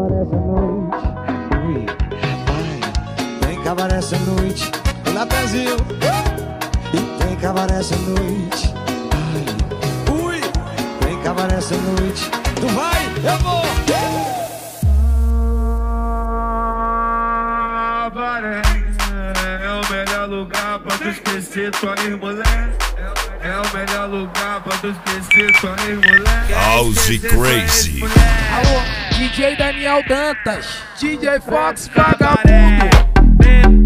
cabaré essa noite. Ui, ai, tem cabaré essa noite. Lá Brasil. E tem cabaré essa noite. Ai, ui, tem cabaré essa noite. Tu vai, eu vou. Lugar pra tu esquecer tua ex-mulher. É o melhor lugar pra tu esquecer tua ex-mulher. House Crazy. Alô, DJ Daniel Dantas, DJ Fox Vagabundo. Vem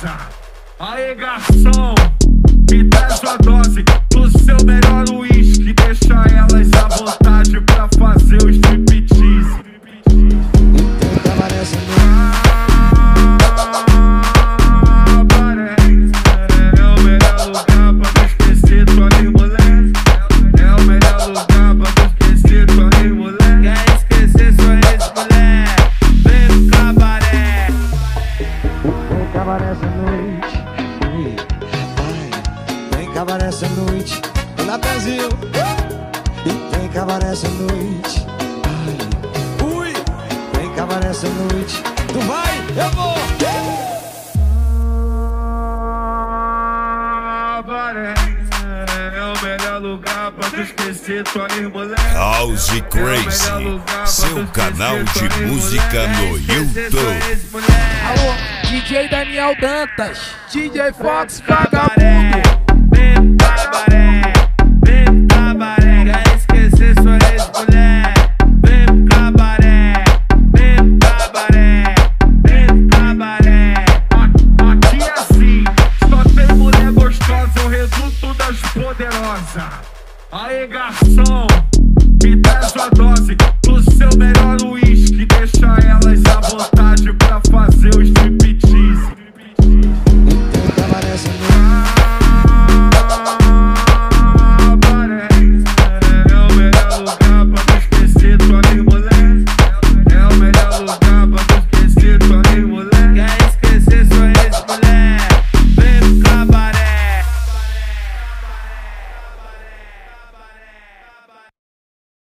poderosas. Aê garçom, me dá sua dose do seu melhor uísque, cabaré essa noite. Lá Brasil. E tem cabaré essa noite. Ai, ui, tem cabaré essa noite. Tu vai, eu vou. Cabaré é o melhor lugar pra tu esquecer tua ex-mulher. House É Crazy, seu canal de tua música no YouTube. Alô, DJ Daniel Dantas, DJ Fox Vagabundo. Reduto das poderosas. Aê garçom, me dá sua dose